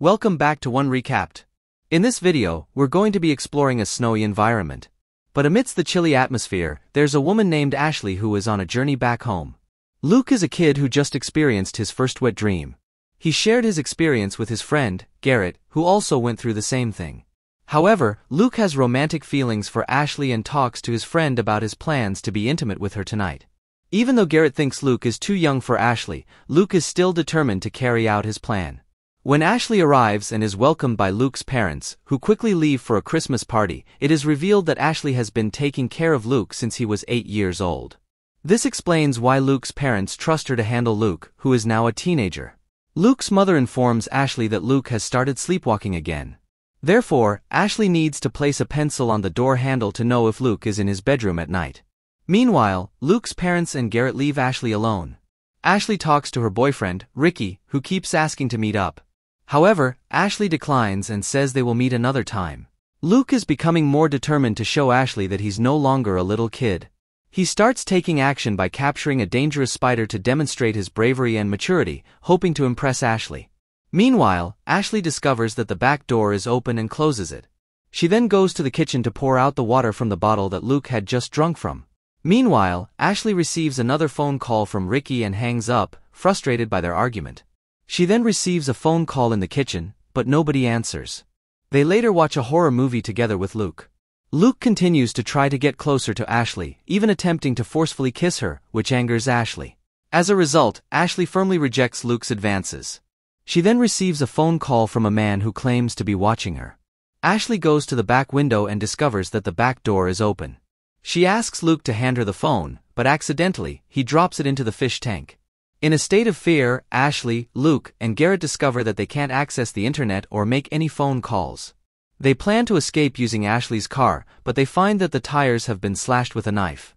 Welcome back to One Recapped. In this video, we're going to be exploring a snowy environment. But amidst the chilly atmosphere, there's a woman named Ashley who is on a journey back home. Luke is a kid who just experienced his first wet dream. He shared his experience with his friend, Garrett, who also went through the same thing. However, Luke has romantic feelings for Ashley and talks to his friend about his plans to be intimate with her tonight. Even though Garrett thinks Luke is too young for Ashley, Luke is still determined to carry out his plan. When Ashley arrives and is welcomed by Luke's parents, who quickly leave for a Christmas party, it is revealed that Ashley has been taking care of Luke since he was 8 years old. This explains why Luke's parents trust her to handle Luke, who is now a teenager. Luke's mother informs Ashley that Luke has started sleepwalking again. Therefore, Ashley needs to place a pencil on the door handle to know if Luke is in his bedroom at night. Meanwhile, Luke's parents and Garrett leave Ashley alone. Ashley talks to her boyfriend, Ricky, who keeps asking to meet up. However, Ashley declines and says they will meet another time. Luke is becoming more determined to show Ashley that he's no longer a little kid. He starts taking action by capturing a dangerous spider to demonstrate his bravery and maturity, hoping to impress Ashley. Meanwhile, Ashley discovers that the back door is open and closes it. She then goes to the kitchen to pour out the water from the bottle that Luke had just drunk from. Meanwhile, Ashley receives another phone call from Ricky and hangs up, frustrated by their argument. She then receives a phone call in the kitchen, but nobody answers. They later watch a horror movie together with Luke. Luke continues to try to get closer to Ashley, even attempting to forcefully kiss her, which angers Ashley. As a result, Ashley firmly rejects Luke's advances. She then receives a phone call from a man who claims to be watching her. Ashley goes to the back window and discovers that the back door is open. She asks Luke to hand her the phone, but accidentally, he drops it into the fish tank. In a state of fear, Ashley, Luke, and Garrett discover that they can't access the internet or make any phone calls. They plan to escape using Ashley's car, but they find that the tires have been slashed with a knife.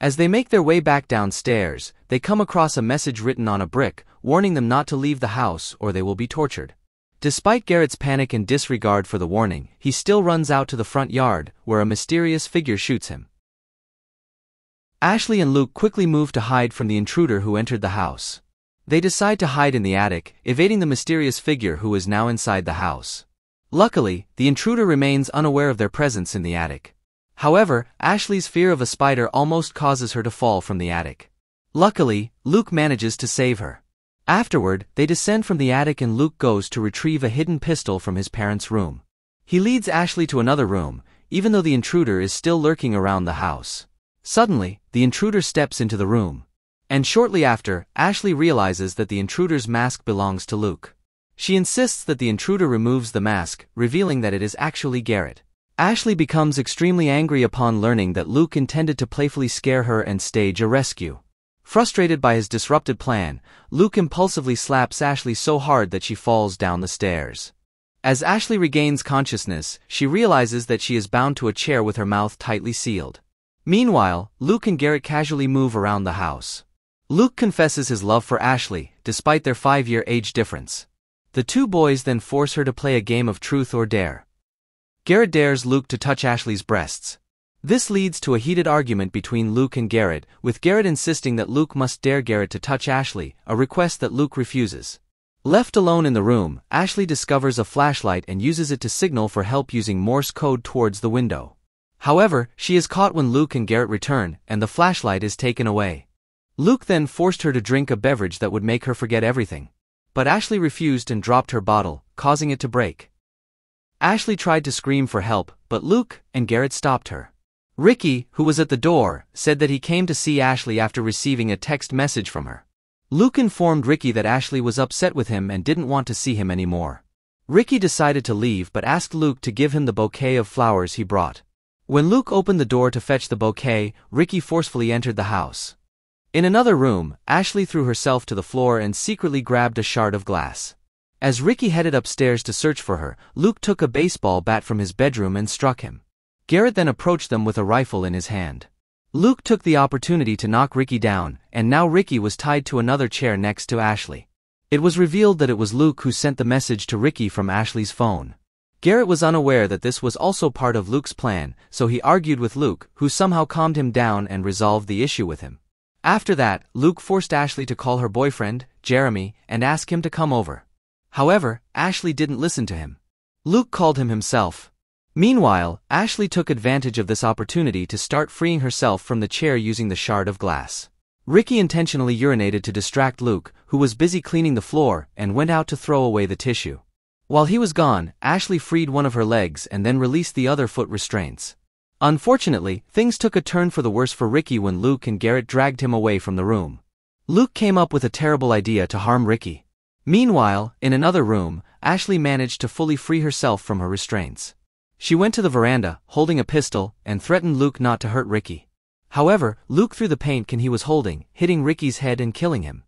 As they make their way back downstairs, they come across a message written on a brick, warning them not to leave the house or they will be tortured. Despite Garrett's panic and disregard for the warning, he still runs out to the front yard, where a mysterious figure shoots him. Ashley and Luke quickly move to hide from the intruder who entered the house. They decide to hide in the attic, evading the mysterious figure who is now inside the house. Luckily, the intruder remains unaware of their presence in the attic. However, Ashley's fear of a spider almost causes her to fall from the attic. Luckily, Luke manages to save her. Afterward, they descend from the attic and Luke goes to retrieve a hidden pistol from his parents' room. He leads Ashley to another room, even though the intruder is still lurking around the house. Suddenly, the intruder steps into the room. And shortly after, Ashley realizes that the intruder's mask belongs to Luke. She insists that the intruder removes the mask, revealing that it is actually Garrett. Ashley becomes extremely angry upon learning that Luke intended to playfully scare her and stage a rescue. Frustrated by his disrupted plan, Luke impulsively slaps Ashley so hard that she falls down the stairs. As Ashley regains consciousness, she realizes that she is bound to a chair with her mouth tightly sealed. Meanwhile, Luke and Garrett casually move around the house. Luke confesses his love for Ashley, despite their five-year age difference. The two boys then force her to play a game of truth or dare. Garrett dares Luke to touch Ashley's breasts. This leads to a heated argument between Luke and Garrett, with Garrett insisting that Luke must dare Garrett to touch Ashley, a request that Luke refuses. Left alone in the room, Ashley discovers a flashlight and uses it to signal for help using Morse code towards the window. However, she is caught when Luke and Garrett return, and the flashlight is taken away. Luke then forced her to drink a beverage that would make her forget everything. But Ashley refused and dropped her bottle, causing it to break. Ashley tried to scream for help, but Luke and Garrett stopped her. Ricky, who was at the door, said that he came to see Ashley after receiving a text message from her. Luke informed Ricky that Ashley was upset with him and didn't want to see him anymore. Ricky decided to leave but asked Luke to give him the bouquet of flowers he brought. When Luke opened the door to fetch the bouquet, Ricky forcefully entered the house. In another room, Ashley threw herself to the floor and secretly grabbed a shard of glass. As Ricky headed upstairs to search for her, Luke took a baseball bat from his bedroom and struck him. Garrett then approached them with a rifle in his hand. Luke took the opportunity to knock Ricky down, and now Ricky was tied to another chair next to Ashley. It was revealed that it was Luke who sent the message to Ricky from Ashley's phone. Garrett was unaware that this was also part of Luke's plan, so he argued with Luke, who somehow calmed him down and resolved the issue with him. After that, Luke forced Ashley to call her boyfriend, Jeremy, and ask him to come over. However, Ashley didn't listen to him. Luke called him himself. Meanwhile, Ashley took advantage of this opportunity to start freeing herself from the chair using the shard of glass. Ricky intentionally urinated to distract Luke, who was busy cleaning the floor, and went out to throw away the tissue. While he was gone, Ashley freed one of her legs and then released the other foot restraints. Unfortunately, things took a turn for the worse for Ricky when Luke and Garrett dragged him away from the room. Luke came up with a terrible idea to harm Ricky. Meanwhile, in another room, Ashley managed to fully free herself from her restraints. She went to the veranda, holding a pistol, and threatened Luke not to hurt Ricky. However, Luke threw the paint can he was holding, hitting Ricky's head and killing him.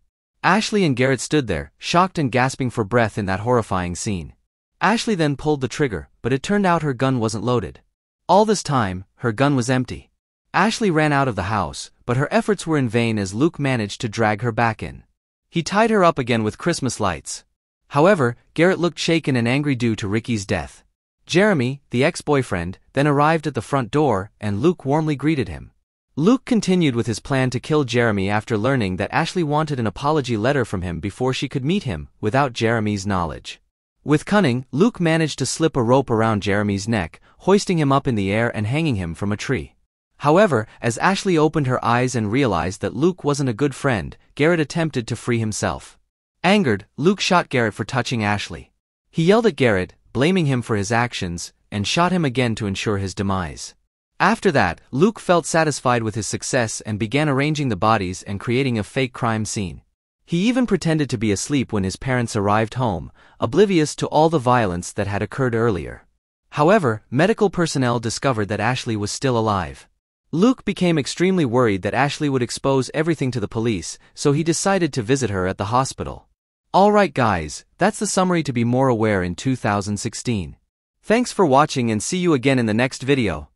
Ashley and Garrett stood there, shocked and gasping for breath in that horrifying scene. Ashley then pulled the trigger, but it turned out her gun wasn't loaded. All this time, her gun was empty. Ashley ran out of the house, but her efforts were in vain as Luke managed to drag her back in. He tied her up again with Christmas lights. However, Garrett looked shaken and angry due to Ricky's death. Jeremy, the ex-boyfriend, then arrived at the front door, and Luke warmly greeted him. Luke continued with his plan to kill Jeremy after learning that Ashley wanted an apology letter from him before she could meet him, without Jeremy's knowledge. With cunning, Luke managed to slip a rope around Jeremy's neck, hoisting him up in the air and hanging him from a tree. However, as Ashley opened her eyes and realized that Luke wasn't a good friend, Garrett attempted to free himself. Angered, Luke shot Garrett for touching Ashley. He yelled at Garrett, blaming him for his actions, and shot him again to ensure his demise. After that, Luke felt satisfied with his success and began arranging the bodies and creating a fake crime scene. He even pretended to be asleep when his parents arrived home, oblivious to all the violence that had occurred earlier. However, medical personnel discovered that Ashley was still alive. Luke became extremely worried that Ashley would expose everything to the police, so he decided to visit her at the hospital. Alright guys, that's the summary to be more aware in 2016. Thanks for watching and see you again in the next video.